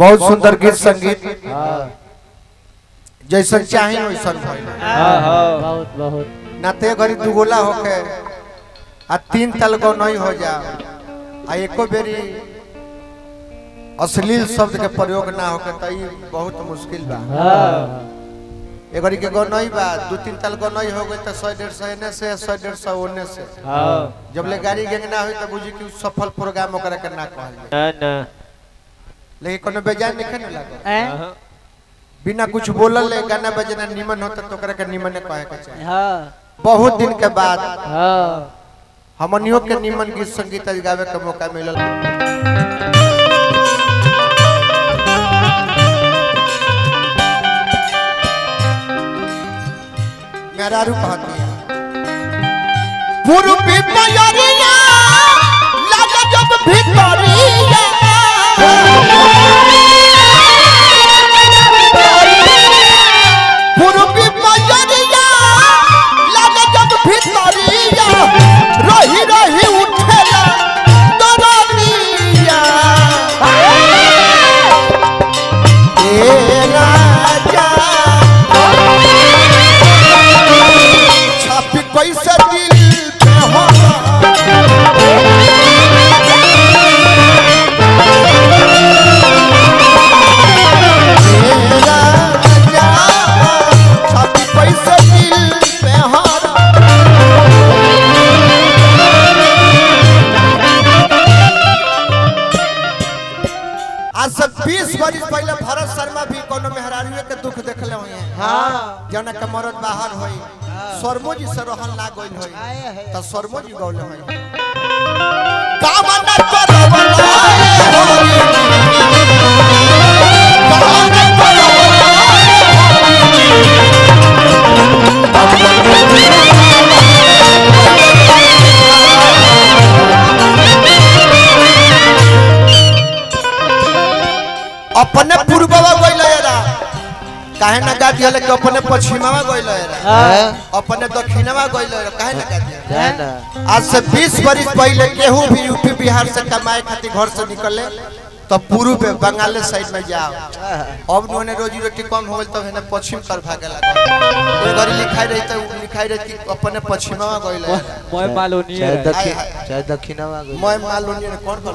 बहुत सुंदर गीत संगीत। जैसन चाहे वैसन। भइल बहुत बहुत। ना ते घरी दुगोला होके आ तीन तल को नहीं हो जा। आ एको बेरी अश्लील शब्द के प्रयोग ना होके त ई बहुत मुश्किल बा। ए घड़ी के गो नहीं बा दू तीन तल को नहीं हो गई तो सौ डेढ़ सौ एने से सौ डेढ़ सौ ओने से। जब ले गाड़ी गैंग ना हुई तो बुझी कि सफल प्रोग्राम ओकरा के ना कहल जाए। ना। लेकिन कोनो बेजान नहीं खेने लगा बिना कुछ बोलल ले गाना बजना निमन होता तो ओकरा के निमन कहे के चाहिए हाँ। बहुत दिन के बाद हाँ। हमनियों के निमन गीत संगीत आज गावे के मौका मिलल। मेरा रूप कहती है पूर्वी मयरिया लागे जब भितरिया जना के मरद बाहर होई शर्मो जी से रहन ना काहे ना गा दिया कि अपने पश्चिमवा गइल रा। अपने दक्षिणवा गइल रा। काहे ना गा दिया आज से 20 वर्ष पहले केहू भी यूपी बिहार से कमाए खातिर घर से निकले तो पूर्व में बंगाल साइड में जाओ। अब उन्होंने रोजी रोटी कम हो गई तो है पश्चिम कर भागे लगा ये घड़ी लिखाई रही तो लिखाई रही कि अपने पश्चिमवा गइल रा। मैं मालूनी चाहे है। दक्षिणवा गई मैं मालूम नहीं कौन कर?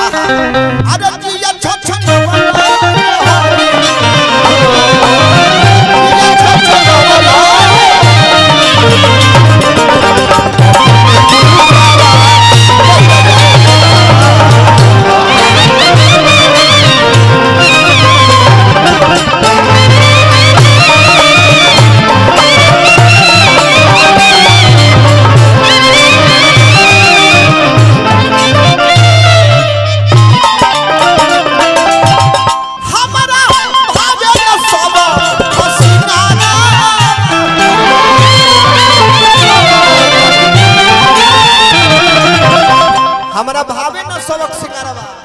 अरे जिया छ छ राजा हमारा भावे न सबक सिखारवा।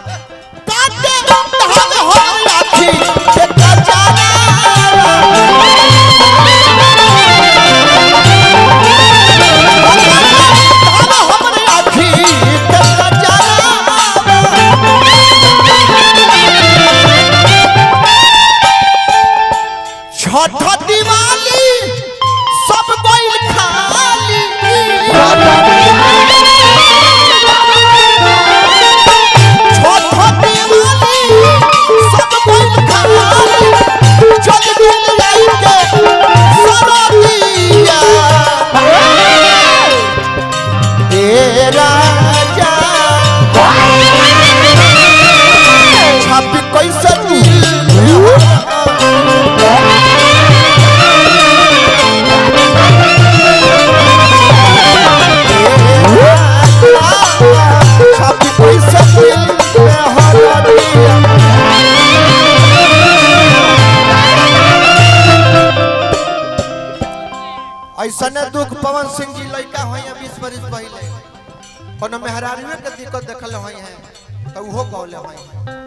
ऐसने दुख पवन सिंह जी, लड़का हो बीस बरिस पहले। कोनो मेहरारू के दिक्कत देखल है तो उहो गौले हुई है।